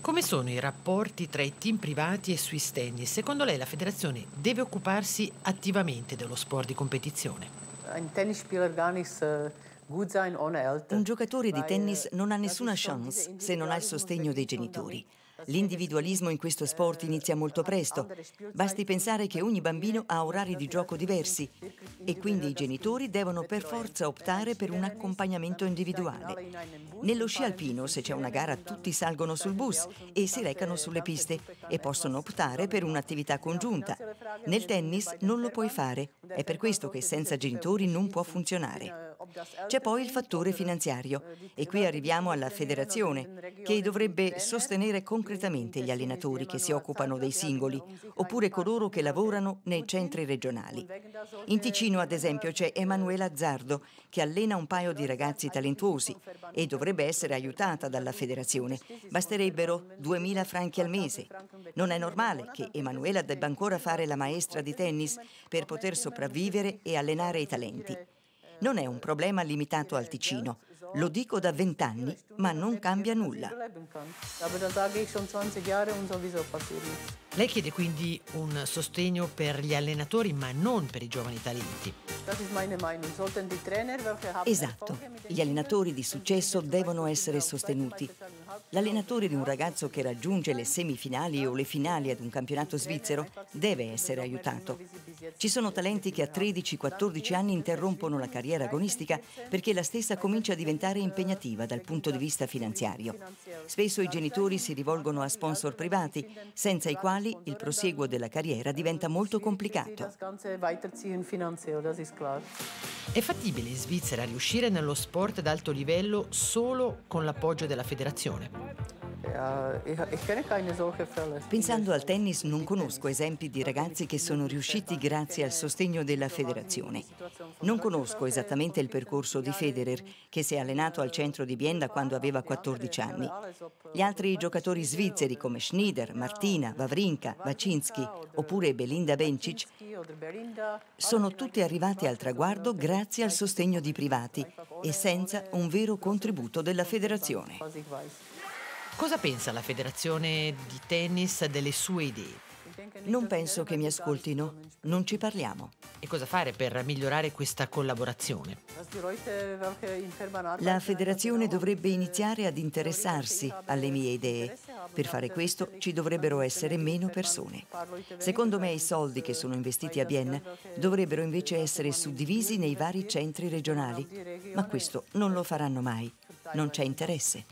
Come sono i rapporti tra i team privati e Swiss Tennis? Secondo lei la federazione deve occuparsi attivamente dello sport di competizione? Ein Tennisspieler gar nicht äh. Un giocatore di tennis non ha nessuna chance se non ha il sostegno dei genitori. L'individualismo in questo sport inizia molto presto. Basti pensare che ogni bambino ha orari di gioco diversi e quindi i genitori devono per forza optare per un accompagnamento individuale. Nello sci alpino, se c'è una gara, tutti salgono sul bus e si recano sulle piste e possono optare per un'attività congiunta. Nel tennis non lo puoi fare. È per questo che senza genitori non può funzionare. C'è poi il fattore finanziario e qui arriviamo alla federazione che dovrebbe sostenere concretamente gli allenatori che si occupano dei singoli oppure coloro che lavorano nei centri regionali. In Ticino ad esempio c'è Emanuela Azzardo che allena un paio di ragazzi talentuosi e dovrebbe essere aiutata dalla federazione. Basterebbero 2.000 franchi al mese. Non è normale che Emanuela debba ancora fare la maestra di tennis per poter sopravvivere e allenare i talenti non è un problema limitato al Ticino. Lo dico da vent'anni, ma non cambia nulla. Lei chiede quindi un sostegno per gli allenatori, ma non per i giovani talenti. Esatto, gli allenatori di successo devono essere sostenuti. L'allenatore di un ragazzo che raggiunge le semifinali o le finali ad un campionato svizzero deve essere aiutato. Ci sono talenti che a 13-14 anni interrompono la carriera agonistica perché la stessa comincia a diventare impegnativa dal punto di vista finanziario. Spesso i genitori si rivolgono a sponsor privati, senza i quali il prosieguo della carriera diventa molto complicato. È fattibile in Svizzera riuscire nello sport ad alto livello solo con l'appoggio della federazione? Pensando al tennis non conosco esempi di ragazzi che sono riusciti grazie al sostegno della federazione. Non conosco esattamente il percorso di Federer, che si è allenato al centro di Bienda quando aveva 14 anni. Gli altri giocatori svizzeri come Schneider, Martina, Wawrinka, Wacinski oppure Belinda Bencic sono tutti arrivati al traguardo grazie al sostegno di privati e senza un vero contributo della federazione. Cosa pensa la federazione di tennis delle sue idee? Non penso che mi ascoltino, non ci parliamo. E cosa fare per migliorare questa collaborazione? La federazione dovrebbe iniziare ad interessarsi alle mie idee. Per fare questo ci dovrebbero essere meno persone. Secondo me i soldi che sono investiti a Vienna dovrebbero invece essere suddivisi nei vari centri regionali, ma questo non lo faranno mai. Non c'è interesse.